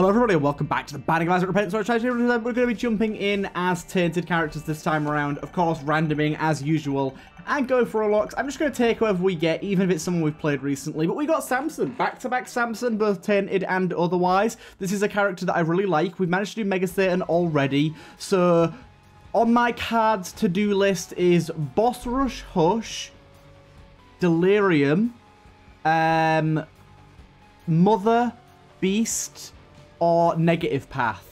Hello everybody and welcome back to the Binding of Isaac Repent. So we're going to be jumping in as tainted characters this time around. Of course, randoming as usual and go for a locks. I'm just going to take whoever we get, even if it's someone we've played recently. But we got Samson, back-to-back -back Samson, both tainted and otherwise. This is a character that I really like. We've managed to do Mega Satan already. So on my cards to-do list is Boss Rush Hush, Delirium, um, Mother, Beast, or Negative Path.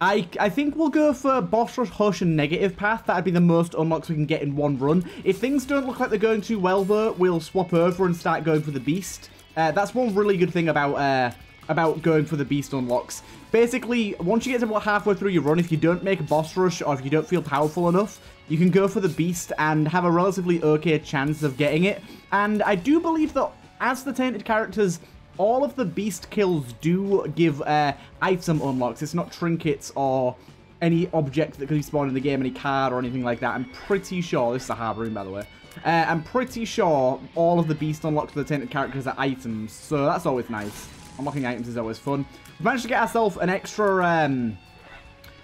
I, I think we'll go for Boss Rush, Hush, and Negative Path. That'd be the most unlocks we can get in one run. If things don't look like they're going too well, though, we'll swap over and start going for the Beast. Uh, that's one really good thing about uh, about going for the Beast unlocks. Basically, once you get to about halfway through your run, if you don't make a Boss Rush or if you don't feel powerful enough, you can go for the Beast and have a relatively okay chance of getting it. And I do believe that as the Tainted characters all of the beast kills do give uh, item unlocks. It's not trinkets or any object that could be spawned in the game, any card or anything like that. I'm pretty sure, this is a hard room by the way, uh, I'm pretty sure all of the beast unlocks for the tainted characters are items, so that's always nice. Unlocking items is always fun. We managed to get ourselves an extra, um,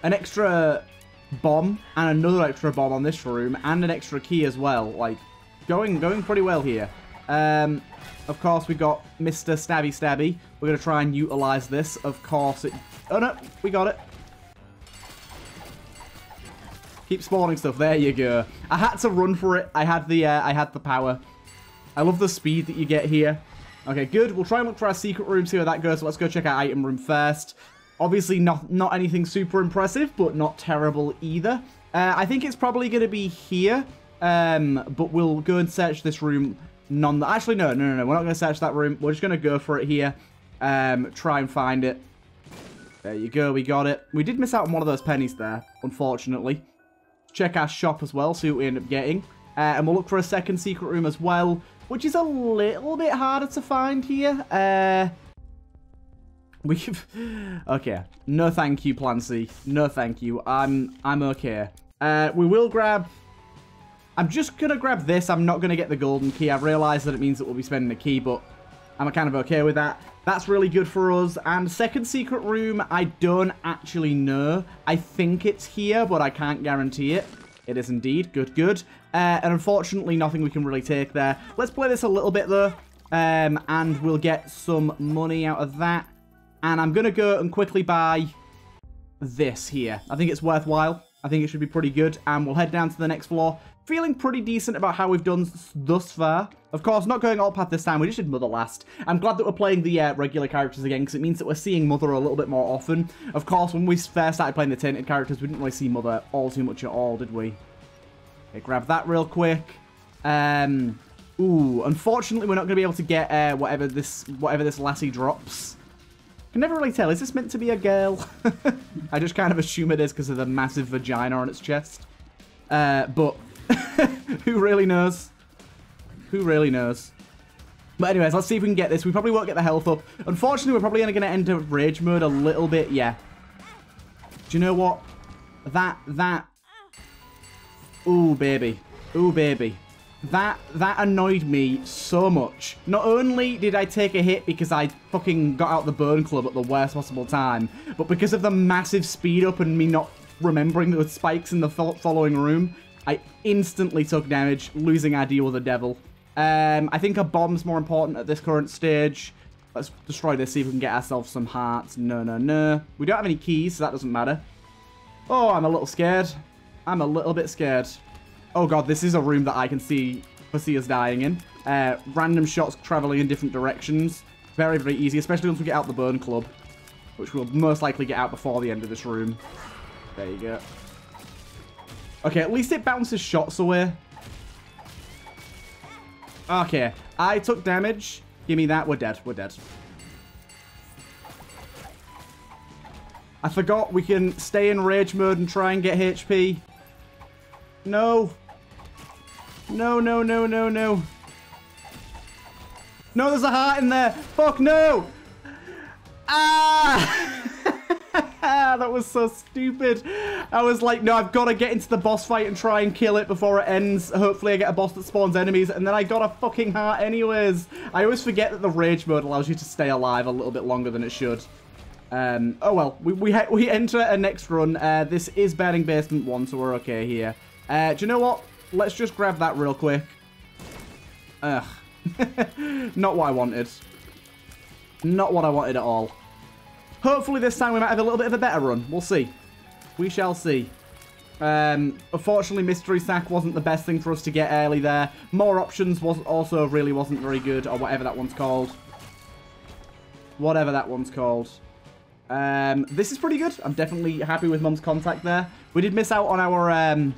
an extra bomb and another extra bomb on this room and an extra key as well. Like, going, going pretty well here. Um, of course, we got Mr. Stabby Stabby. We're going to try and utilize this. Of course, it... Oh, no. We got it. Keep spawning stuff. There you go. I had to run for it. I had the, uh, I had the power. I love the speed that you get here. Okay, good. We'll try and look for our secret room, see where that goes. So let's go check our item room first. Obviously, not, not anything super impressive, but not terrible either. Uh, I think it's probably going to be here. Um, but we'll go and search this room none. Actually, no, no, no, no. We're not going to search that room. We're just going to go for it here. Um, try and find it. There you go. We got it. We did miss out on one of those pennies there, unfortunately. Check our shop as well, see what we end up getting. Uh, and we'll look for a second secret room as well, which is a little bit harder to find here. Uh, we've... Okay. No thank you, Plan C. No thank you. I'm, I'm okay. Uh, we will grab I'm just going to grab this. I'm not going to get the golden key. I've realized that it means that we'll be spending a key, but I'm kind of okay with that. That's really good for us. And second secret room, I don't actually know. I think it's here, but I can't guarantee it. It is indeed. Good, good. Uh, and unfortunately, nothing we can really take there. Let's play this a little bit, though. Um, and we'll get some money out of that. And I'm going to go and quickly buy this here. I think it's worthwhile. I think it should be pretty good. And we'll head down to the next floor feeling pretty decent about how we've done thus far. Of course, not going all path this time. We just did Mother last. I'm glad that we're playing the uh, regular characters again because it means that we're seeing Mother a little bit more often. Of course, when we first started playing the Tainted characters, we didn't really see Mother all too much at all, did we? Okay, grab that real quick. Um, ooh, unfortunately, we're not going to be able to get uh, whatever this whatever this lassie drops. Can never really tell. Is this meant to be a girl? I just kind of assume it is because of the massive vagina on its chest. Uh, but Who really knows? Who really knows? But anyways, let's see if we can get this. We probably won't get the health up. Unfortunately, we're probably only going to enter rage mode a little bit. Yeah. Do you know what? That, that... Ooh, baby. Ooh, baby. That, that annoyed me so much. Not only did I take a hit because I fucking got out the burn club at the worst possible time, but because of the massive speed up and me not remembering the spikes in the following room, I instantly took damage, losing our deal with the devil. Um, I think a bomb's more important at this current stage. Let's destroy this, see if we can get ourselves some hearts. No, no, no. We don't have any keys, so that doesn't matter. Oh, I'm a little scared. I'm a little bit scared. Oh god, this is a room that I can see foresee us dying in. Uh, random shots traveling in different directions. Very, very easy, especially once we get out the burn club. Which we'll most likely get out before the end of this room. There you go. Okay, at least it bounces shots away. Okay, I took damage. Give me that. We're dead. We're dead. I forgot we can stay in rage mode and try and get HP. No. No, no, no, no, no. No, there's a heart in there. Fuck, no. Ah! that was so stupid. I was like, no, I've got to get into the boss fight and try and kill it before it ends. Hopefully I get a boss that spawns enemies. And then I got a fucking heart anyways. I always forget that the rage mode allows you to stay alive a little bit longer than it should. Um, oh well, we, we, we enter a next run. Uh, this is Burning Basement 1, so we're okay here. Uh, do you know what? Let's just grab that real quick. Ugh. Not what I wanted. Not what I wanted at all. Hopefully this time we might have a little bit of a better run. We'll see. We shall see. Um, unfortunately, Mystery Sack wasn't the best thing for us to get early there. More options was also really wasn't very good, or whatever that one's called. Whatever that one's called. Um, this is pretty good. I'm definitely happy with Mum's contact there. We did miss out on our um,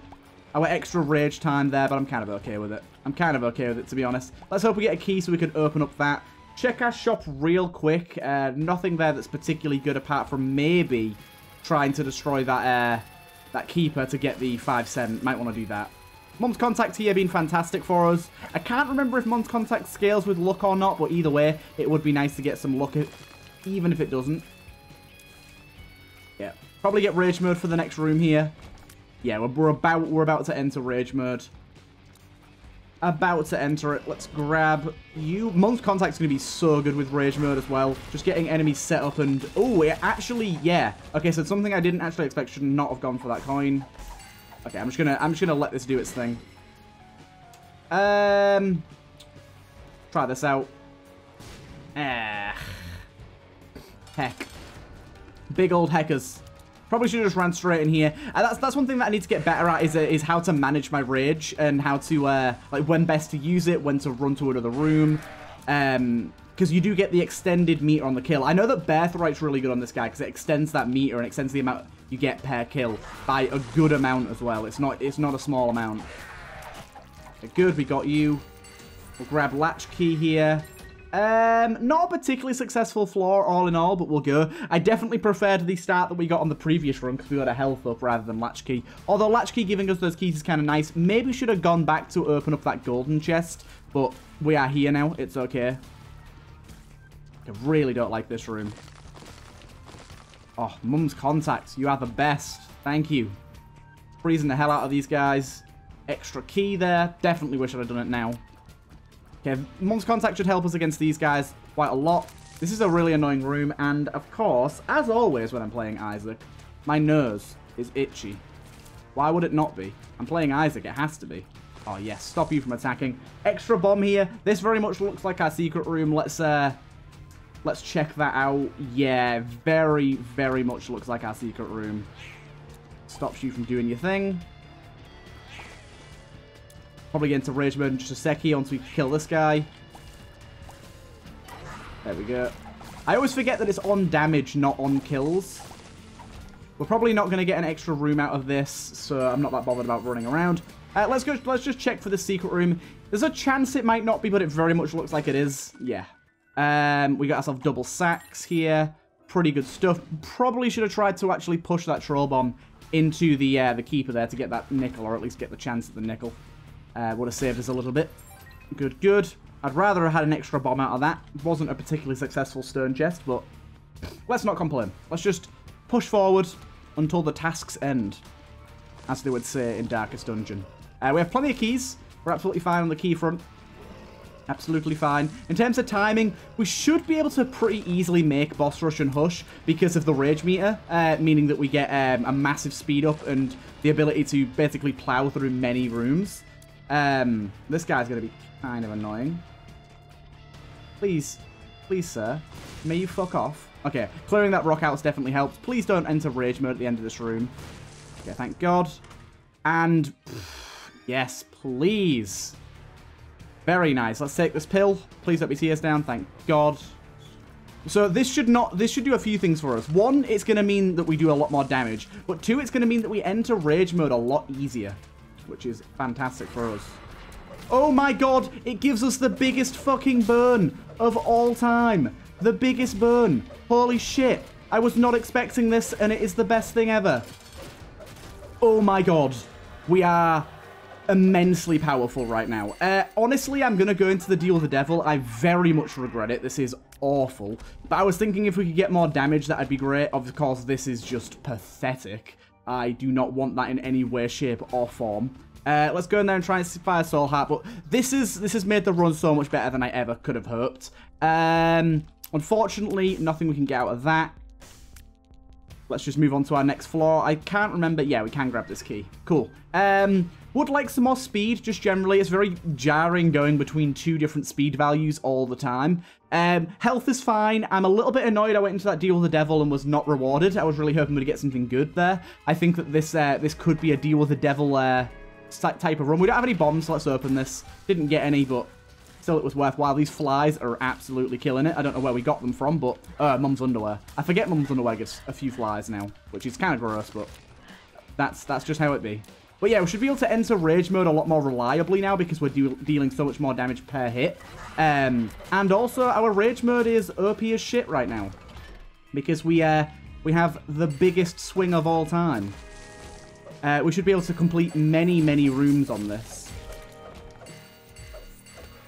our extra rage time there, but I'm kind of okay with it. I'm kind of okay with it, to be honest. Let's hope we get a key so we can open up that. Check our shop real quick. Uh, nothing there that's particularly good apart from maybe trying to destroy that uh, that keeper to get the 5 cent. Might want to do that. Mum's contact here been fantastic for us. I can't remember if Mum's contact scales with luck or not, but either way, it would be nice to get some luck, even if it doesn't. Yeah, probably get rage mode for the next room here. Yeah, we're, we're about we're about to enter rage mode about to enter it. Let's grab you. Mum's Contact's going to be so good with Rage Mode as well. Just getting enemies set up and... Oh, it actually, yeah. Okay, so something I didn't actually expect should not have gone for that coin. Okay, I'm just going to I'm just gonna let this do its thing. Um, Try this out. Ah. Heck. Big old heckers. Probably should have just ran straight in here. And that's that's one thing that I need to get better at is uh, is how to manage my rage and how to uh, like when best to use it, when to run to another room. Um, because you do get the extended meter on the kill. I know that Birthright's really good on this guy because it extends that meter and extends the amount you get per kill by a good amount as well. It's not it's not a small amount. Okay, good, we got you. We'll grab latch key here. Um, not a particularly successful floor all in all, but we'll go. I definitely preferred the start that we got on the previous run because we got a health up rather than Latchkey. Although Latchkey giving us those keys is kind of nice. Maybe should have gone back to open up that golden chest, but we are here now. It's okay. I really don't like this room. Oh, Mum's Contact. You are the best. Thank you. Freezing the hell out of these guys. Extra key there. Definitely wish I'd have done it now. Okay, Mum's Contact should help us against these guys quite a lot. This is a really annoying room, and of course, as always when I'm playing Isaac, my nose is itchy. Why would it not be? I'm playing Isaac, it has to be. Oh yes, stop you from attacking. Extra bomb here. This very much looks like our secret room. Let's uh let's check that out. Yeah, very, very much looks like our secret room. Stops you from doing your thing. Probably get into rage mode in just a sec here once we kill this guy. There we go. I always forget that it's on damage, not on kills. We're probably not going to get an extra room out of this, so I'm not that bothered about running around. Uh, let's go. Let's just check for the secret room. There's a chance it might not be, but it very much looks like it is. Yeah. Um, we got ourselves double sacks here. Pretty good stuff. Probably should have tried to actually push that troll bomb into the uh, the keeper there to get that nickel, or at least get the chance at the nickel. Uh, would have saved us a little bit. Good, good. I'd rather have had an extra bomb out of that. Wasn't a particularly successful stone chest, but let's not complain. Let's just push forward until the tasks end, as they would say in Darkest Dungeon. Uh, we have plenty of keys. We're absolutely fine on the key front. Absolutely fine. In terms of timing, we should be able to pretty easily make Boss Rush and Hush because of the Rage Meter, uh, meaning that we get um, a massive speed up and the ability to basically plow through many rooms. Um, this guy's going to be kind of annoying. Please, please, sir. May you fuck off. Okay, clearing that rock out definitely helps. Please don't enter rage mode at the end of this room. Okay, thank God. And, pff, yes, please. Very nice. Let's take this pill. Please let me be tears down. Thank God. So this should not, this should do a few things for us. One, it's going to mean that we do a lot more damage. But two, it's going to mean that we enter rage mode a lot easier which is fantastic for us. Oh my god, it gives us the biggest fucking burn of all time. The biggest burn. Holy shit. I was not expecting this, and it is the best thing ever. Oh my god. We are immensely powerful right now. Uh, honestly, I'm going to go into the deal with the devil. I very much regret it. This is awful. But I was thinking if we could get more damage, that'd be great. Of course, this is just pathetic. I do not want that in any way, shape, or form. Uh, let's go in there and try and fire Soul Heart. But this is this has made the run so much better than I ever could have hoped. Um, unfortunately, nothing we can get out of that. Let's just move on to our next floor. I can't remember. Yeah, we can grab this key. Cool. Um, would like some more speed, just generally. It's very jarring going between two different speed values all the time. Um, health is fine. I'm a little bit annoyed I went into that deal with the devil and was not rewarded. I was really hoping we'd get something good there. I think that this uh, this could be a deal with the devil uh, type of run. We don't have any bombs, so let's open this. Didn't get any, but Still, it was worthwhile. These flies are absolutely killing it. I don't know where we got them from, but... Uh, Mum's underwear. I forget Mum's underwear gets a few flies now, which is kind of gross, but... That's that's just how it be. But yeah, we should be able to enter Rage Mode a lot more reliably now because we're de dealing so much more damage per hit. Um, and also, our Rage Mode is OP as shit right now. Because we, uh, we have the biggest swing of all time. Uh, we should be able to complete many, many rooms on this.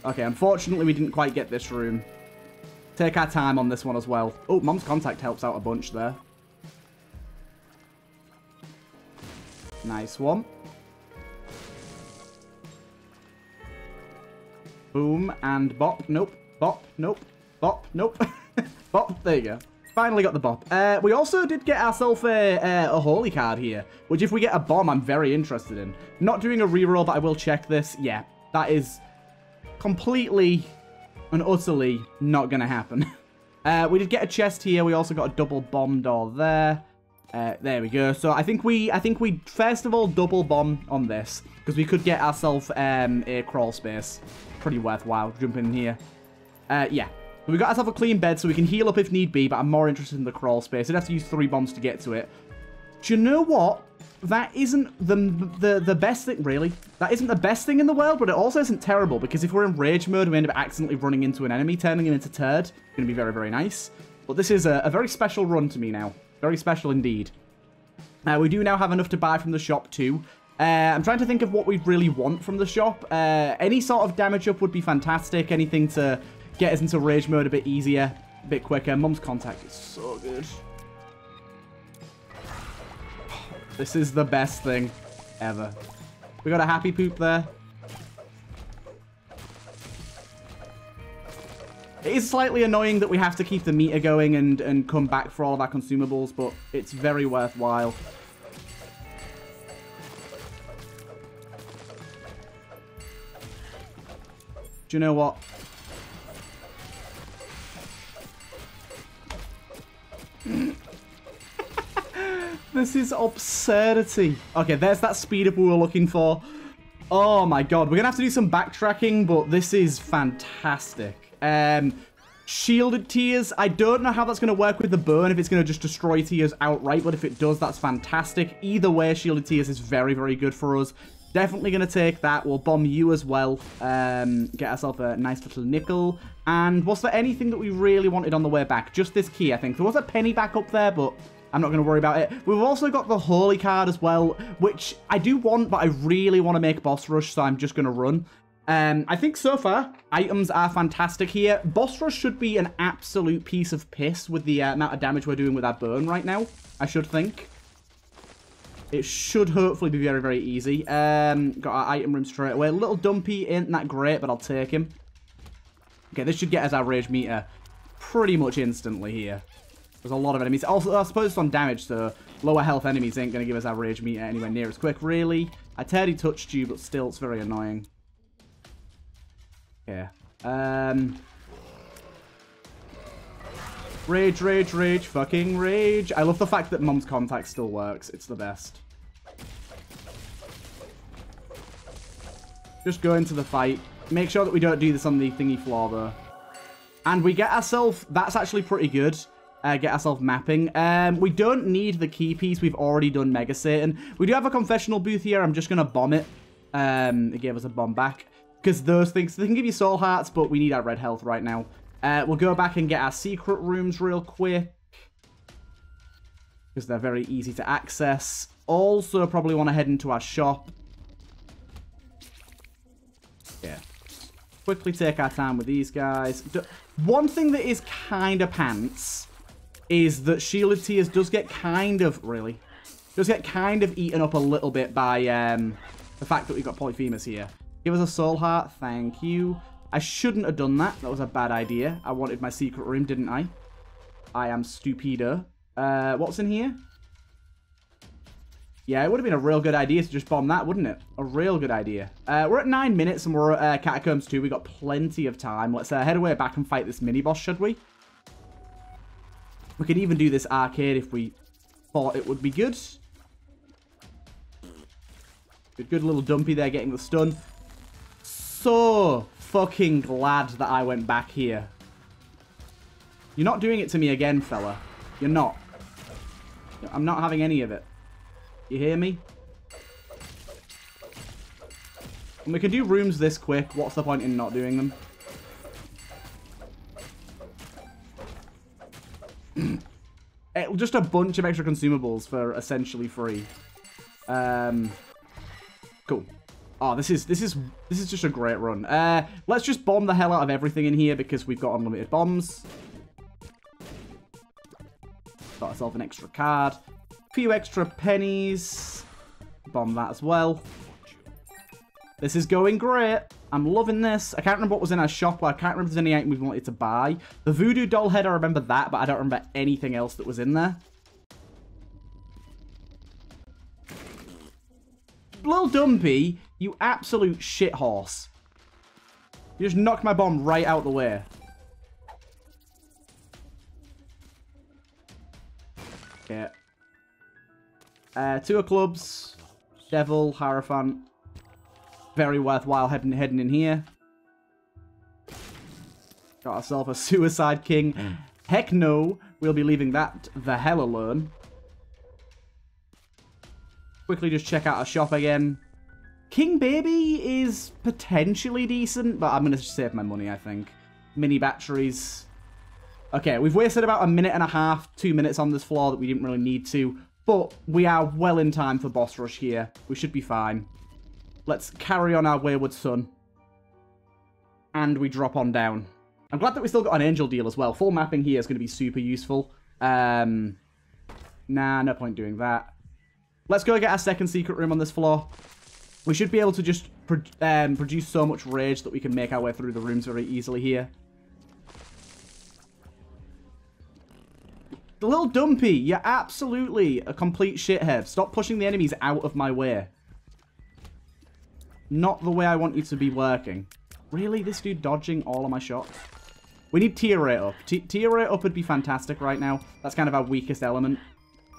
Okay, unfortunately we didn't quite get this room. Take our time on this one as well. Oh, Mom's Contact helps out a bunch there. Nice one. Boom and bop. Nope. Bop. Nope. Bop. Nope. bop. There you go. Finally got the bop. Uh, we also did get ourselves a, a, a, holy card here, which if we get a bomb, I'm very interested in. Not doing a reroll, but I will check this. Yeah, that is completely and utterly not going to happen. Uh, we did get a chest here. We also got a double bomb door there. Uh, there we go. So I think we, I think we first of all double bomb on this because we could get ourselves um, a crawl space. Pretty worthwhile. Jump in here. Uh, yeah. we got ourselves a clean bed so we can heal up if need be, but I'm more interested in the crawl space. I'd have to use three bombs to get to it. Do you know what? that isn't the, the the best thing, really. That isn't the best thing in the world, but it also isn't terrible, because if we're in rage mode, we end up accidentally running into an enemy, turning him into turd. It's going to be very, very nice. But this is a, a, very special run to me now. Very special indeed. Uh, we do now have enough to buy from the shop, too. Uh, I'm trying to think of what we'd really want from the shop. Uh, any sort of damage up would be fantastic. Anything to get us into rage mode a bit easier, a bit quicker. Mum's contact is so good. This is the best thing ever. We got a happy poop there. It is slightly annoying that we have to keep the meter going and, and come back for all of our consumables, but it's very worthwhile. You know what? This is absurdity. Okay, there's that speed up we were looking for. Oh my god, we're gonna have to do some backtracking, but this is fantastic. Um, shielded tears, I don't know how that's gonna work with the burn, if it's gonna just destroy tears outright, but if it does, that's fantastic. Either way, shielded tears is very, very good for us. Definitely going to take that. We'll bomb you as well. Um, get ourselves a nice little nickel. And was there anything that we really wanted on the way back? Just this key, I think. There was a penny back up there, but I'm not going to worry about it. We've also got the Holy card as well, which I do want, but I really want to make Boss Rush, so I'm just going to run. Um, I think so far, items are fantastic here. Boss Rush should be an absolute piece of piss with the uh, amount of damage we're doing with our burn right now, I should think. It should hopefully be very, very easy. Um, got our item room straight away. A little Dumpy ain't that great, but I'll take him. Okay, this should get us our rage meter pretty much instantly here. There's a lot of enemies. Also, I suppose it's on damage, so lower health enemies ain't going to give us our rage meter anywhere near as quick, really. I totally touched you, but still, it's very annoying. Yeah. Um... Rage, rage, rage, fucking rage. I love the fact that Mom's contact still works. It's the best. Just go into the fight. Make sure that we don't do this on the thingy floor, though. And we get ourselves... That's actually pretty good uh, get ourselves mapping. Um, we don't need the key piece. We've already done Mega Satan. We do have a confessional booth here. I'm just going to bomb it. Um, it gave us a bomb back. Because those things, they can give you soul hearts, but we need our red health right now. Uh, we'll go back and get our secret rooms real quick. Because they're very easy to access. Also, probably want to head into our shop. Yeah. Quickly take our time with these guys. One thing that is kind of pants is that Shielded Tears does get kind of, really, does get kind of eaten up a little bit by um, the fact that we've got Polyphemus here. Give us a soul heart, thank you. I shouldn't have done that, that was a bad idea. I wanted my secret room, didn't I? I am stupido. Uh, what's in here? Yeah, it would have been a real good idea to just bomb that, wouldn't it? A real good idea. Uh, we're at nine minutes and we're at uh, Catacombs 2. We've got plenty of time. Let's uh, head away back and fight this mini-boss, should we? We could even do this arcade if we thought it would be good. Good, good little dumpy there getting the stun. So fucking glad that I went back here. You're not doing it to me again, fella. You're not. I'm not having any of it. You hear me? And we can do rooms this quick. What's the point in not doing them? it, just a bunch of extra consumables for essentially free. Um, cool. Oh, this is this is this is just a great run. Uh, let's just bomb the hell out of everything in here because we've got unlimited bombs. Got ourselves an extra card a few extra pennies. Bomb that as well. This is going great. I'm loving this. I can't remember what was in our shop. I can't remember if there's any item we wanted to buy. The voodoo doll head, I remember that, but I don't remember anything else that was in there. Little Dumpy, you absolute shithorse. You just knocked my bomb right out the way. Okay. Uh, two of clubs, Devil, Hierophant. Very worthwhile heading, heading in here. Got ourselves a Suicide King. Heck no, we'll be leaving that the hell alone. Quickly just check out our shop again. King Baby is potentially decent, but I'm going to save my money, I think. Mini batteries. Okay, we've wasted about a minute and a half, two minutes on this floor that we didn't really need to. But we are well in time for boss rush here. We should be fine. Let's carry on our wayward son. And we drop on down. I'm glad that we still got an angel deal as well. Full mapping here is going to be super useful. Um, nah, no point doing that. Let's go get our second secret room on this floor. We should be able to just pro um, produce so much rage that we can make our way through the rooms very easily here. The little dumpy, you're absolutely a complete shithead. Stop pushing the enemies out of my way. Not the way I want you to be working. Really? This dude dodging all of my shots? We need tear rate up. T tear rate up would be fantastic right now. That's kind of our weakest element.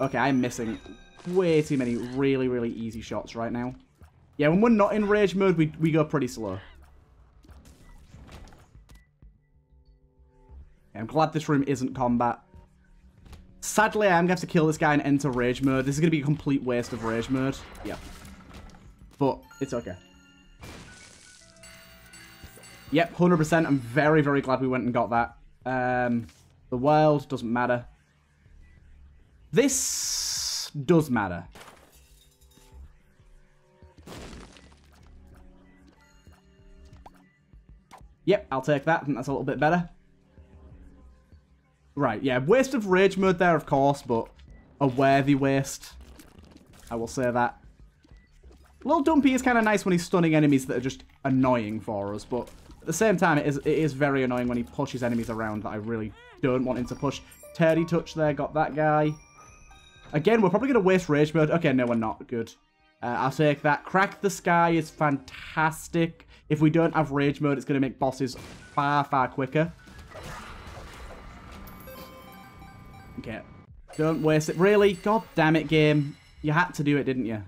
Okay, I'm missing way too many really, really easy shots right now. Yeah, when we're not in rage mode, we, we go pretty slow. I'm glad this room isn't combat. Sadly, I am going to have to kill this guy and enter rage mode. This is going to be a complete waste of rage mode. Yeah. But it's okay. Yep, 100%. I'm very, very glad we went and got that. Um, the world doesn't matter. This does matter. Yep, I'll take that. I think that's a little bit better. Right, yeah, waste of rage mode there, of course, but a worthy waste. I will say that. Little Dumpy is kind of nice when he's stunning enemies that are just annoying for us, but at the same time, it is, it is very annoying when he pushes enemies around that I really don't want him to push. Teddy touch there, got that guy. Again, we're probably going to waste rage mode. Okay, no, we're not. Good. Uh, I'll take that. Crack the Sky is fantastic. If we don't have rage mode, it's going to make bosses far, far quicker. Okay. Don't waste it. Really? God damn it, game. You had to do it, didn't you?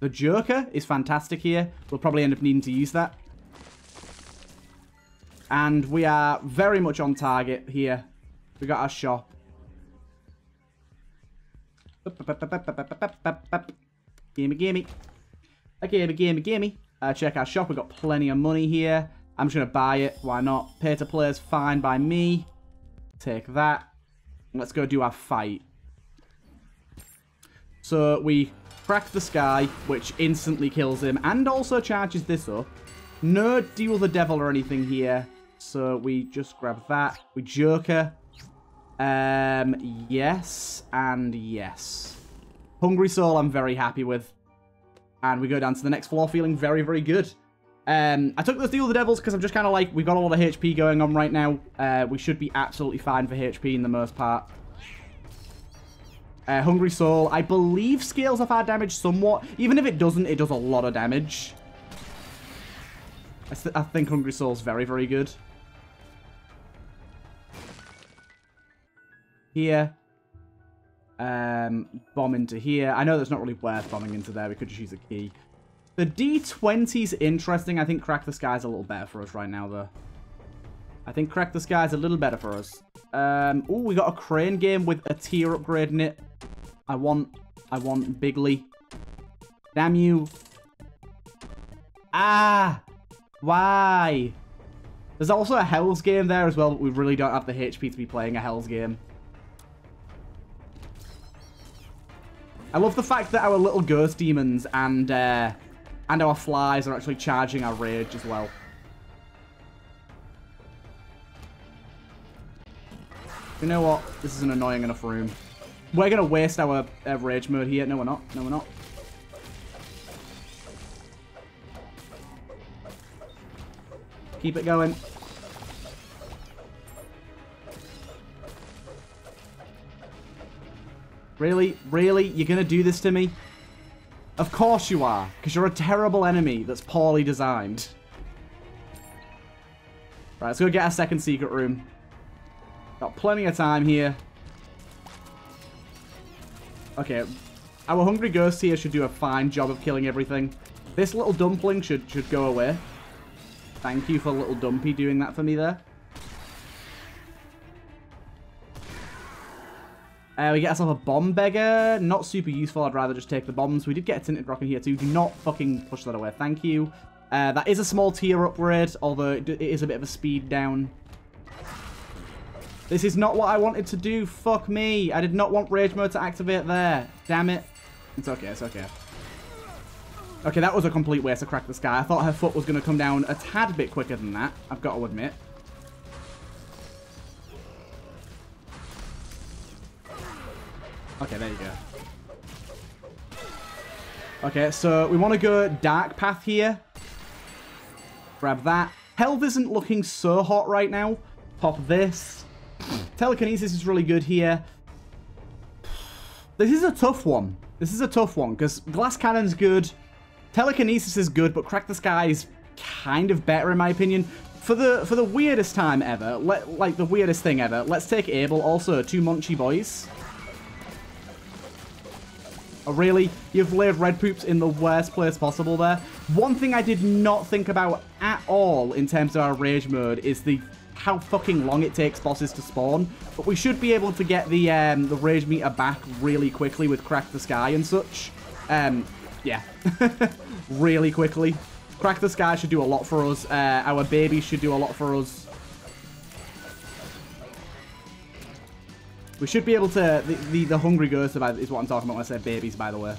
The Joker is fantastic here. We'll probably end up needing to use that. And we are very much on target here. We got our shop. Gimme, gimme. Gimme, gimme, gimme. Uh, check our shop. We've got plenty of money here. I'm just going to buy it. Why not? Pay to play is fine by me. Take that. Let's go do our fight. So we crack the sky, which instantly kills him, and also charges this up. No deal with the devil or anything here. So we just grab that. We Joker. Um, yes, and yes. Hungry Soul I'm very happy with. And we go down to the next floor feeling very, very good. Um, I took the Steal the Devils because I'm just kind of like, we've got a lot of HP going on right now. Uh, we should be absolutely fine for HP in the most part. Uh, Hungry Soul, I believe scales off our damage somewhat. Even if it doesn't, it does a lot of damage. I, th I think Hungry Soul's very, very good. Here. Um, bomb into here. I know that's not really worth bombing into there. We could just use a key. The D20's interesting. I think Crack the Sky's a little better for us right now, though. I think Crack the Sky's a little better for us. Um, oh, we got a crane game with a tier upgrade in it. I want, I want Bigly. Damn you. Ah! Why? There's also a Hell's game there as well, but we really don't have the HP to be playing a Hell's game. I love the fact that our little ghost demons and uh, and our flies are actually charging our rage as well. You know what? This is an annoying enough room. We're going to waste our uh, rage mode here. No, we're not. No, we're not. Keep it going. Really? Really? You're going to do this to me? Of course you are, because you're a terrible enemy that's poorly designed. Right, let's go get our second secret room. Got plenty of time here. Okay, our hungry ghost here should do a fine job of killing everything. This little dumpling should, should go away. Thank you for little Dumpy doing that for me there. Uh, we get ourselves a bomb beggar. Not super useful. I'd rather just take the bombs. We did get a tinted rock in here too. Do not fucking push that away. Thank you. Uh, that is a small tear upgrade, although it is a bit of a speed down. This is not what I wanted to do. Fuck me. I did not want rage mode to activate there. Damn it. It's okay. It's okay. Okay, that was a complete waste to crack the sky. I thought her foot was going to come down a tad bit quicker than that. I've got to admit. Okay, there you go. Okay, so we want to go dark path here. Grab that. Health isn't looking so hot right now. Pop this. Telekinesis is really good here. This is a tough one. This is a tough one, because Glass Cannon's good. Telekinesis is good, but Crack the Sky is kind of better in my opinion. For the for the weirdest time ever, let, like the weirdest thing ever, let's take Abel also, two Munchy boys. Really? You've laid red poops in the worst place possible there? One thing I did not think about at all in terms of our rage mode is the how fucking long it takes bosses to spawn. But we should be able to get the um, the rage meter back really quickly with Crack the Sky and such. Um, yeah. really quickly. Crack the Sky should do a lot for us. Uh, our baby should do a lot for us. We should be able to... The, the, the Hungry Ghost is what I'm talking about when I say babies, by the way.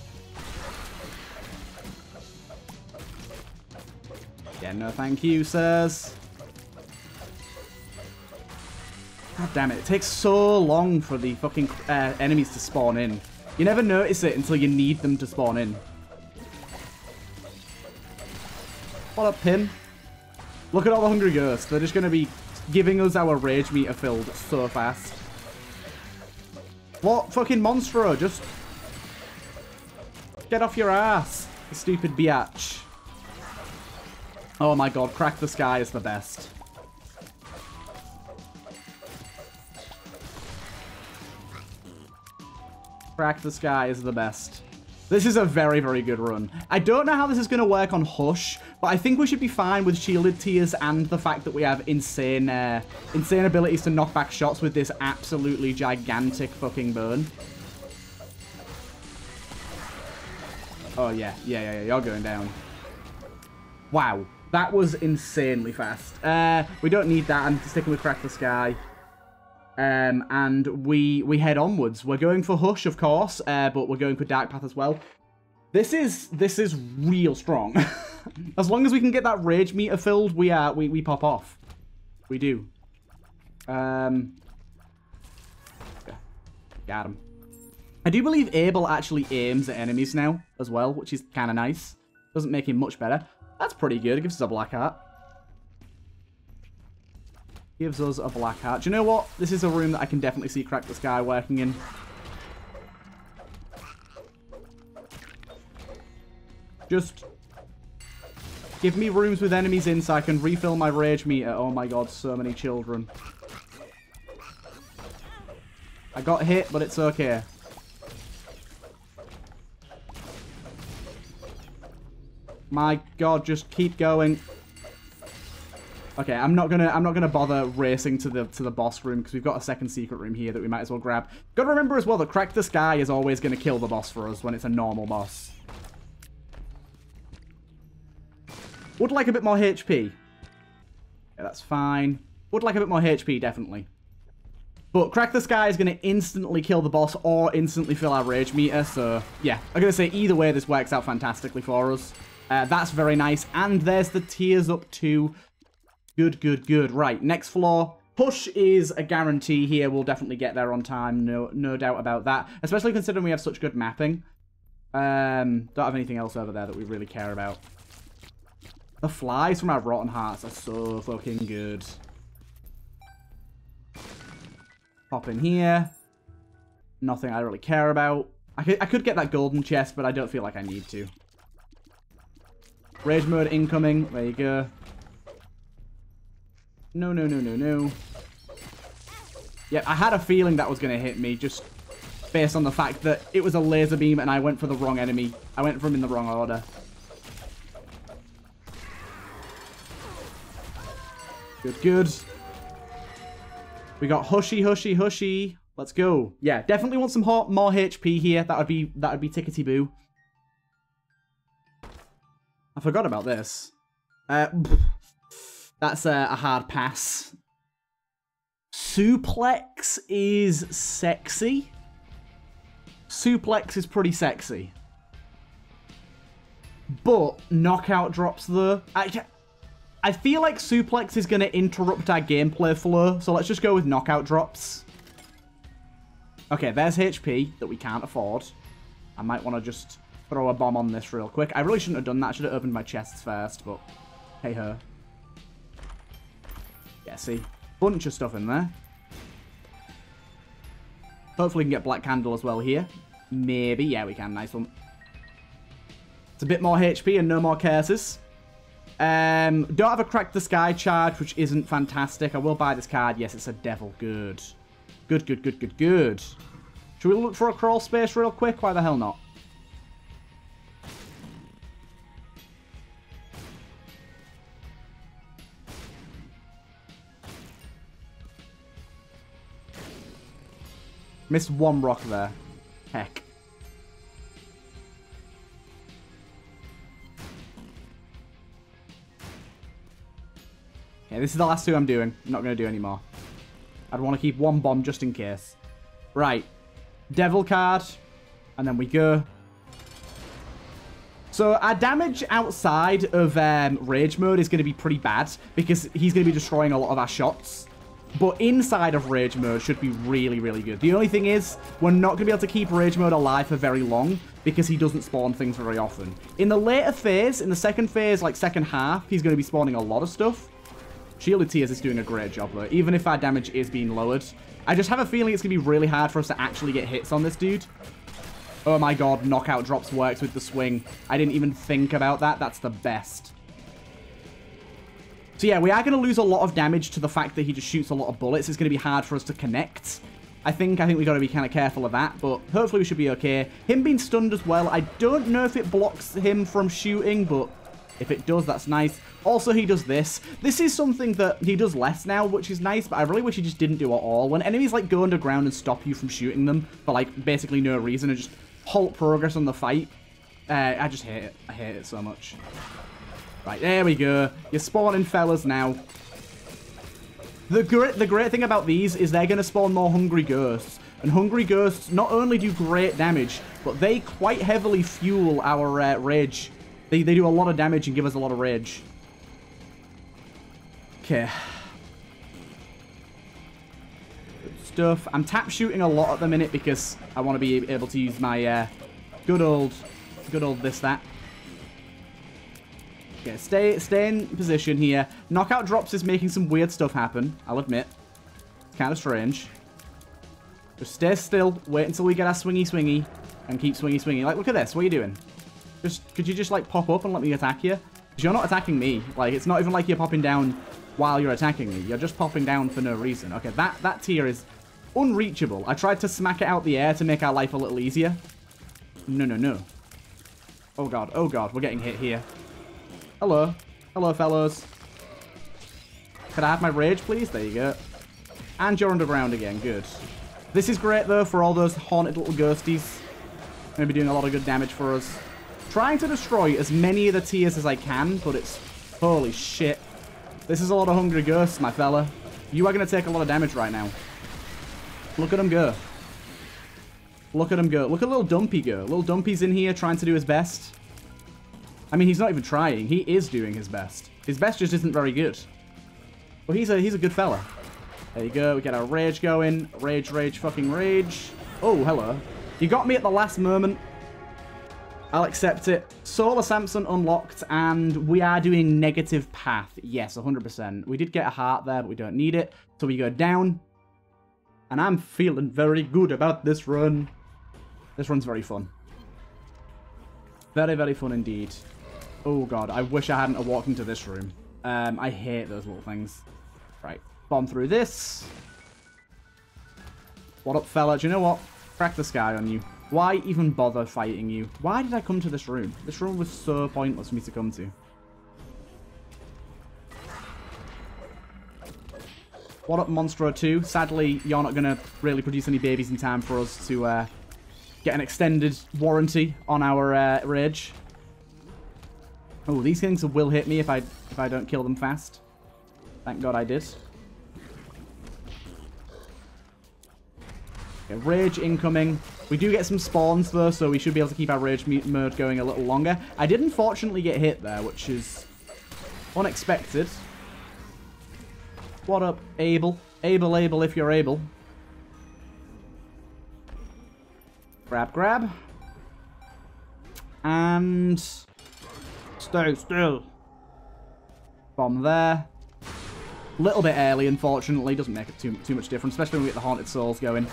Yeah, no thank you, sirs. God damn it. It takes so long for the fucking uh, enemies to spawn in. You never notice it until you need them to spawn in. What up, Pin? Look at all the Hungry Ghosts. They're just going to be giving us our Rage Meter filled so fast. What fucking Monstro? Just get off your ass, stupid biatch. Oh my god, Crack the Sky is the best. Crack the Sky is the best. This is a very, very good run. I don't know how this is going to work on Hush, but I think we should be fine with shielded tears and the fact that we have insane, uh, insane abilities to knock back shots with this absolutely gigantic fucking burn. Oh, yeah. Yeah, yeah, yeah. You're going down. Wow. That was insanely fast. Uh, we don't need that. I'm sticking with Crack the Sky. Um, and we we head onwards. We're going for Hush, of course, uh, but we're going for Dark Path as well. This is this is real strong. as long as we can get that rage meter filled, we are we, we pop off. We do. Um Got him. I do believe Abel actually aims at enemies now as well, which is kind of nice. Doesn't make him much better. That's pretty good. It gives us a black heart. Gives us a black heart. Do you know what? This is a room that I can definitely see Crack the Sky working in. Just give me rooms with enemies in so I can refill my rage meter. Oh my god, so many children. I got hit, but it's okay. My god, just keep going. Okay, I'm not gonna I'm not gonna bother racing to the to the boss room because we've got a second secret room here that we might as well grab. Gotta remember as well that Crack the Sky is always gonna kill the boss for us when it's a normal boss. Would like a bit more HP. Yeah, that's fine. Would like a bit more HP, definitely. But Crack the Sky is going to instantly kill the boss or instantly fill our rage meter. So, yeah, I'm going to say either way, this works out fantastically for us. Uh, that's very nice. And there's the tears up too. Good, good, good. Right, next floor. Hush is a guarantee here. We'll definitely get there on time. No no doubt about that. Especially considering we have such good mapping. Um, don't have anything else over there that we really care about. The flies from our Rotten Hearts are so fucking good. Pop in here. Nothing I really care about. I could, I could get that golden chest, but I don't feel like I need to. Rage mode incoming. There you go. No, no, no, no, no. Yeah, I had a feeling that was going to hit me, just based on the fact that it was a laser beam and I went for the wrong enemy. I went for him in the wrong order. Good, good. We got Hushy, Hushy, Hushy. Let's go. Yeah, definitely want some more HP here. That would be that would be tickety boo. I forgot about this. Uh, that's a, a hard pass. Suplex is sexy. Suplex is pretty sexy. But knockout drops though. I, I feel like Suplex is going to interrupt our gameplay flow, so let's just go with Knockout Drops. Okay, there's HP that we can't afford. I might want to just throw a bomb on this real quick. I really shouldn't have done that. I should have opened my chests first, but hey ho. Yeah, see? Bunch of stuff in there. Hopefully we can get Black Candle as well here. Maybe. Yeah, we can. Nice one. It's a bit more HP and no more curses. Um, don't have a Crack the Sky charge, which isn't fantastic. I will buy this card. Yes, it's a devil. Good. Good, good, good, good, good. Should we look for a crawl space real quick? Why the hell not? Missed one rock there. Heck. Okay, this is the last two I'm doing. I'm not going to do any more. I'd want to keep one bomb just in case. Right. Devil card. And then we go. So our damage outside of um, Rage Mode is going to be pretty bad because he's going to be destroying a lot of our shots. But inside of Rage Mode should be really, really good. The only thing is, we're not going to be able to keep Rage Mode alive for very long because he doesn't spawn things very often. In the later phase, in the second phase, like second half, he's going to be spawning a lot of stuff. Shielded Tears is doing a great job, though, even if our damage is being lowered. I just have a feeling it's going to be really hard for us to actually get hits on this dude. Oh my god, knockout drops works with the swing. I didn't even think about that. That's the best. So yeah, we are going to lose a lot of damage to the fact that he just shoots a lot of bullets. It's going to be hard for us to connect. I think I think we got to be kind of careful of that, but hopefully we should be okay. Him being stunned as well, I don't know if it blocks him from shooting, but if it does, that's nice. Also, he does this. This is something that he does less now, which is nice, but I really wish he just didn't do at all. When enemies, like, go underground and stop you from shooting them for, like, basically no reason and just halt progress on the fight, uh, I just hate it. I hate it so much. Right, there we go. You're spawning fellas now. The great, the great thing about these is they're going to spawn more Hungry Ghosts. And Hungry Ghosts not only do great damage, but they quite heavily fuel our uh, rage they, they do a lot of damage and give us a lot of rage. Okay. Good stuff. I'm tap shooting a lot at the minute because I want to be able to use my uh, good old, good old this, that. Okay, stay stay in position here. Knockout drops is making some weird stuff happen, I'll admit. Kind of strange. Just stay still, wait until we get our swingy swingy, and keep swingy swingy. Like, look at this, what are you doing? Just, could you just, like, pop up and let me attack you? Because you're not attacking me. Like, it's not even like you're popping down while you're attacking me. You're just popping down for no reason. Okay, that, that tear is unreachable. I tried to smack it out the air to make our life a little easier. No, no, no. Oh, God. Oh, God. We're getting hit here. Hello. Hello, fellows. Could I have my rage, please? There you go. And you're underground again. Good. This is great, though, for all those haunted little ghosties. Going to be doing a lot of good damage for us. Trying to destroy as many of the tiers as I can, but it's... Holy shit. This is a lot of hungry ghosts, my fella. You are going to take a lot of damage right now. Look at him go. Look at him go. Look at little Dumpy go. Little Dumpy's in here trying to do his best. I mean, he's not even trying. He is doing his best. His best just isn't very good. Well, he's a he's a good fella. There you go. We get our rage going. Rage, rage, fucking rage. Oh, hello. You got me at the last moment. I'll accept it. Soul of Samson unlocked, and we are doing negative path. Yes, 100%. We did get a heart there, but we don't need it. So we go down. And I'm feeling very good about this run. This run's very fun. Very, very fun indeed. Oh, God. I wish I hadn't walked into this room. Um, I hate those little things. Right. Bomb through this. What up, fella? Do you know what? Crack the sky on you. Why even bother fighting you? Why did I come to this room? This room was so pointless for me to come to. What up, Monstro 2? Sadly, you're not going to really produce any babies in time for us to uh, get an extended warranty on our uh, rage. Oh, these things will hit me if I if I don't kill them fast. Thank God I did. Okay, rage incoming. We do get some spawns, though, so we should be able to keep our rage mode going a little longer. I did unfortunately get hit there, which is unexpected. What up, Abel? Abel, Abel, if you're able. Grab, grab. And... Stay still. Bomb there. Little bit early, unfortunately. Doesn't make it too, too much difference, especially when we get the Haunted Souls going.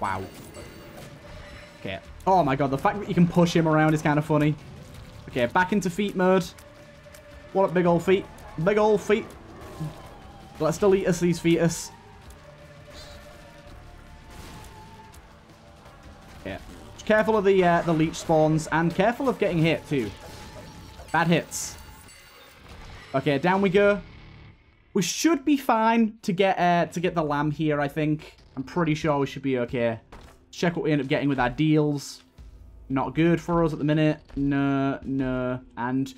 Wow. Okay. Oh my god, the fact that you can push him around is kind of funny. Okay, back into feet mode. What up, big old feet? Big old feet. Let's delete us these fetus. Careful of the uh, the leech spawns and careful of getting hit too. Bad hits. Okay, down we go. We should be fine to get uh, to get the lamb here, I think. I'm pretty sure we should be okay. check what we end up getting with our deals. Not good for us at the minute. No, no, and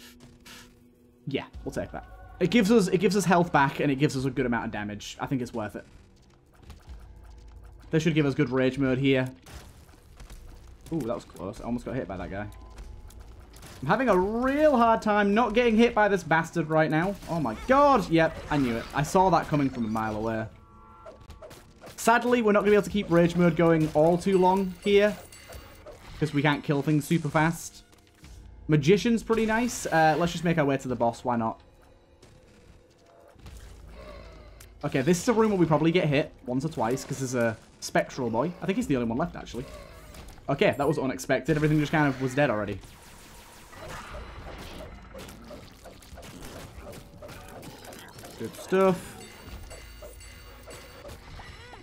yeah, we'll take that. It gives us it gives us health back and it gives us a good amount of damage. I think it's worth it. This should give us good rage mode here. Ooh, that was close. I almost got hit by that guy. I'm having a real hard time not getting hit by this bastard right now. Oh my god. Yep, I knew it. I saw that coming from a mile away. Sadly, we're not going to be able to keep Rage Mode going all too long here. Because we can't kill things super fast. Magician's pretty nice. Uh, let's just make our way to the boss. Why not? Okay, this is a room where we probably get hit once or twice because there's a Spectral Boy. I think he's the only one left, actually. Okay, that was unexpected. Everything just kind of was dead already. Good stuff.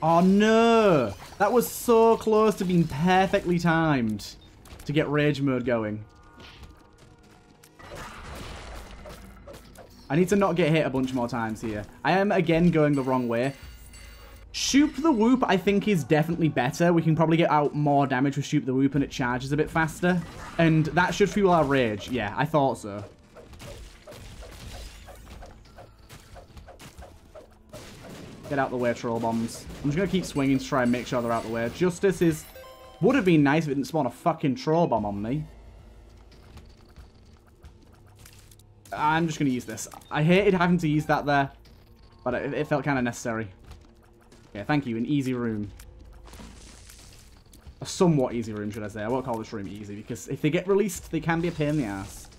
Oh, no. That was so close to being perfectly timed to get rage mode going. I need to not get hit a bunch more times here. I am, again, going the wrong way. Shoop the Whoop, I think, is definitely better. We can probably get out more damage with Shoop the Whoop and it charges a bit faster. And that should fuel our rage. Yeah, I thought so. Get out the way, troll bombs. I'm just going to keep swinging to try and make sure they're out the way. Justice is... Would have been nice if it didn't spawn a fucking troll bomb on me. I'm just going to use this. I hated having to use that there. But it, it felt kind of necessary. Okay, thank you. An easy room. A somewhat easy room, should I say. I won't call this room easy, because if they get released, they can be a pain in the ass.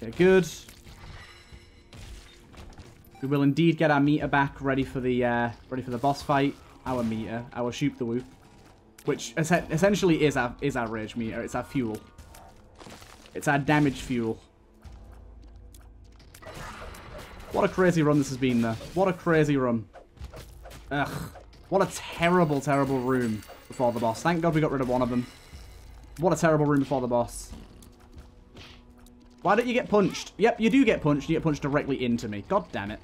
Okay, good. We will indeed get our meter back ready for the uh, ready for the boss fight. Our meter, our Shoop the Whoop, which es essentially is our is our rage meter. It's our fuel. It's our damage fuel. What a crazy run this has been, though. What a crazy run. Ugh. What a terrible, terrible room before the boss. Thank God we got rid of one of them. What a terrible room before the boss. Why don't you get punched? Yep, you do get punched. You get punched directly into me. God damn it.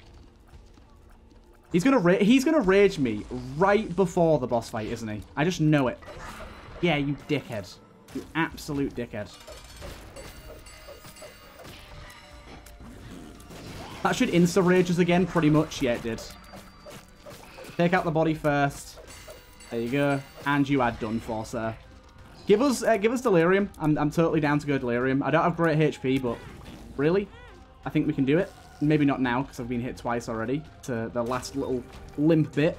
He's gonna he's gonna rage me right before the boss fight, isn't he? I just know it. Yeah, you dickhead. You absolute dickhead. That should insta-rage us again, pretty much. Yeah, it did. Take out the body first. There you go. And you are done for, sir. Give us uh, give us Delirium. I'm, I'm totally down to go Delirium. I don't have great HP, but really? I think we can do it. Maybe not now, because I've been hit twice already to the last little limp bit.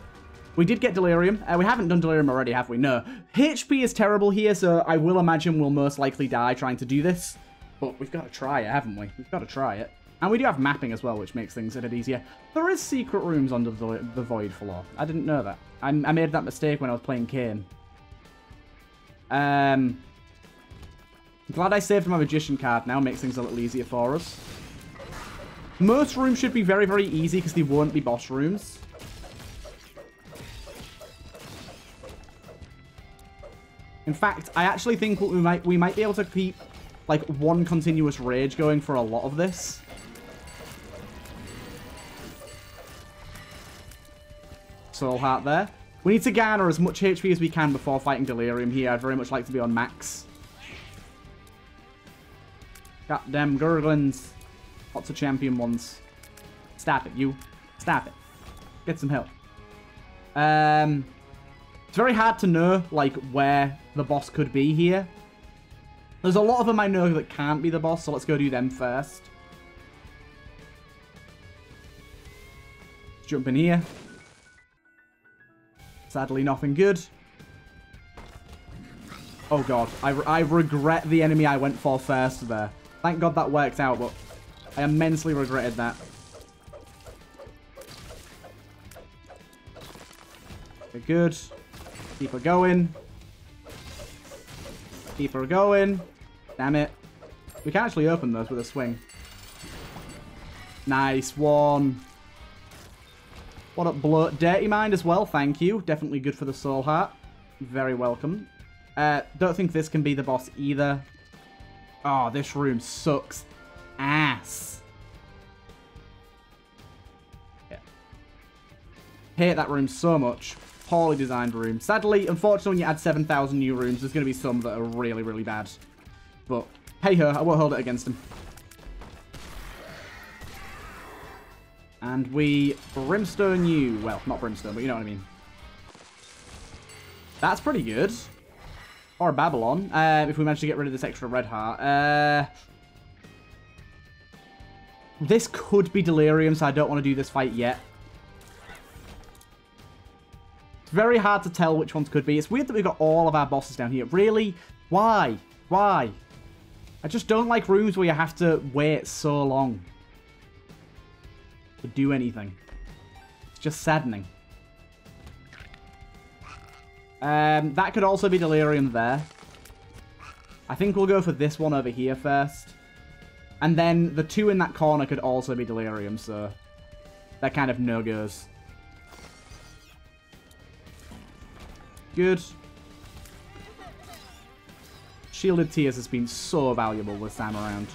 We did get Delirium. Uh, we haven't done Delirium already, have we? No. HP is terrible here, so I will imagine we'll most likely die trying to do this. But we've got to try it, haven't we? We've got to try it. And we do have mapping as well, which makes things a bit easier. There is secret rooms under the, the Void floor. I didn't know that. I, I made that mistake when I was playing Cain. Um, glad I saved my Magician card now. Makes things a little easier for us. Most rooms should be very, very easy because they won't be boss rooms. In fact, I actually think we might we might be able to keep like one continuous rage going for a lot of this. Soul Heart there. We need to garner as much HP as we can before fighting Delirium here. I'd very much like to be on max. Goddamn Gurglings. Lots of champion ones. Stop it, you. Stop it. Get some help. Um, it's very hard to know, like, where the boss could be here. There's a lot of them I know that can't be the boss, so let's go do them first. Jump in here. Sadly, nothing good. Oh god, I, I regret the enemy I went for first there. Thank god that worked out, but I immensely regretted that. Okay, good. Keep her going. Keep her going. Damn it. We can actually open those with a swing. Nice one. What up, Blow? Dirty Mind as well, thank you. Definitely good for the Soul Heart. Very welcome. Uh, don't think this can be the boss either. Oh, this room sucks ass. Yeah. Hate that room so much. Poorly designed room. Sadly, unfortunately, when you add 7,000 new rooms, there's going to be some that are really, really bad. But, hey ho, I won't hold it against him. And we brimstone you. Well, not brimstone, but you know what I mean. That's pretty good. Or Babylon, uh, if we manage to get rid of this extra red heart. Uh, this could be Delirium, so I don't want to do this fight yet. It's very hard to tell which ones could be. It's weird that we've got all of our bosses down here. Really? Why? Why? I just don't like rooms where you have to wait so long to do anything. It's just saddening. Um, that could also be Delirium there. I think we'll go for this one over here first. And then the two in that corner could also be Delirium, so they're kind of no-goes. Good. Shielded Tears has been so valuable this time around.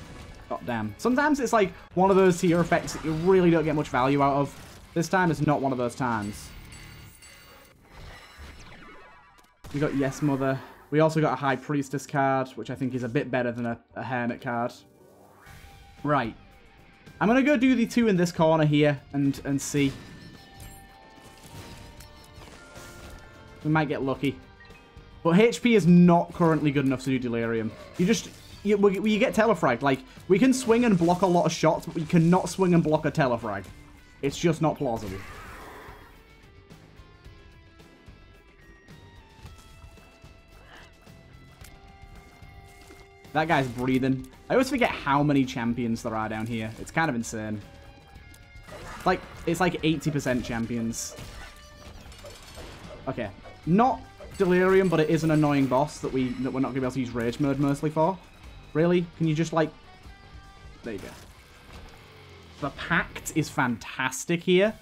God damn. Sometimes it's like one of those tear effects that you really don't get much value out of. This time is not one of those times. We got Yes Mother. We also got a High Priestess card, which I think is a bit better than a, a Hermit card. Right. I'm going to go do the two in this corner here and, and see. We might get lucky. But HP is not currently good enough to do Delirium. You just you, you get Telefrag. Like, we can swing and block a lot of shots, but we cannot swing and block a telefrag. It's just not plausible. That guy's breathing. I always forget how many champions there are down here. It's kind of insane. Like, it's like 80% champions. Okay. Not Delirium, but it is an annoying boss that, we, that we're not going to be able to use Rage Mode mostly for. Really? Can you just, like... There you go. The Pact is fantastic here.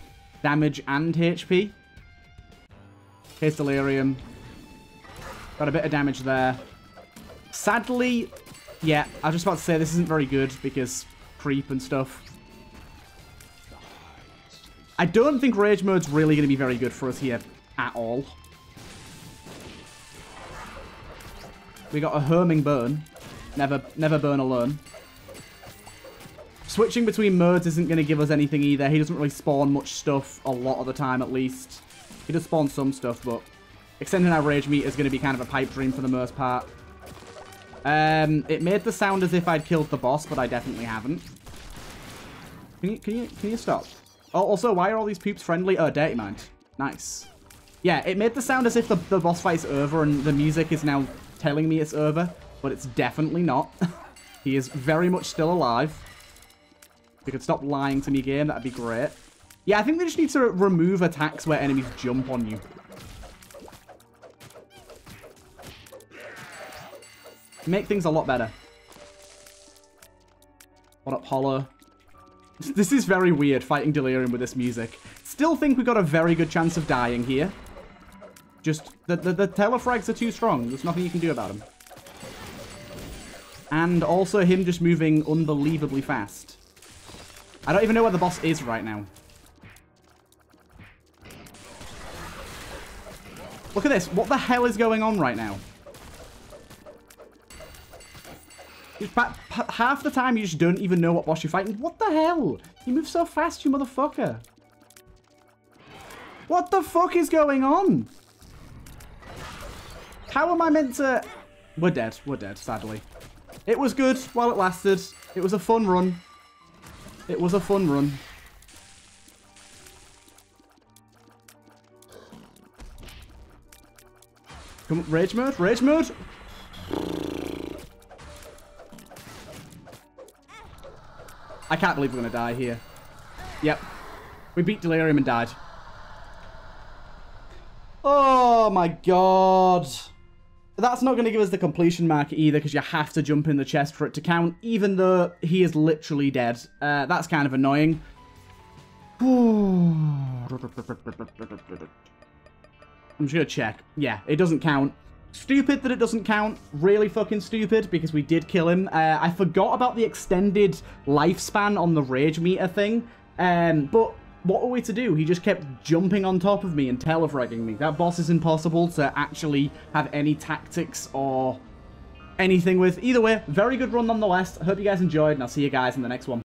Damage and HP. Here's Delirium. Got a bit of damage there. Sadly, yeah, I was just about to say this isn't very good because creep and stuff. I don't think Rage Mode's really going to be very good for us here at all. We got a Herming Burn. Never, never burn alone. Switching between modes isn't going to give us anything either. He doesn't really spawn much stuff a lot of the time, at least. He does spawn some stuff, but extending our rage meter is going to be kind of a pipe dream for the most part. Um, it made the sound as if I'd killed the boss, but I definitely haven't. Can you, can you, can you stop? Oh, also, why are all these peeps friendly? Oh, Dirty Mind. Nice. Yeah, it made the sound as if the, the boss fight's over and the music is now telling me it's over, but it's definitely not. he is very much still alive. If you could stop lying to me, game, that'd be great. Yeah, I think they just need to remove attacks where enemies jump on you. Make things a lot better. What up, Hollow? This is very weird, fighting Delirium with this music. Still think we got a very good chance of dying here. Just, the, the, the telefrags are too strong. There's nothing you can do about them. And also him just moving unbelievably fast. I don't even know where the boss is right now. Look at this. What the hell is going on right now? Half the time you just don't even know what boss you're fighting. What the hell? You move so fast, you motherfucker. What the fuck is going on? How am I meant to... We're dead. We're dead, sadly. It was good while it lasted. It was a fun run. It was a fun run. Come on, rage mode? Rage mode? I can't believe we're going to die here. Yep. We beat Delirium and died. Oh my god. That's not going to give us the completion mark either because you have to jump in the chest for it to count, even though he is literally dead. Uh, that's kind of annoying. I'm just going to check. Yeah, it doesn't count. Stupid that it doesn't count. Really fucking stupid because we did kill him. Uh, I forgot about the extended lifespan on the rage meter thing. Um, but what were we to do? He just kept jumping on top of me and telefragging me. That boss is impossible to actually have any tactics or anything with. Either way, very good run nonetheless. I hope you guys enjoyed, and I'll see you guys in the next one.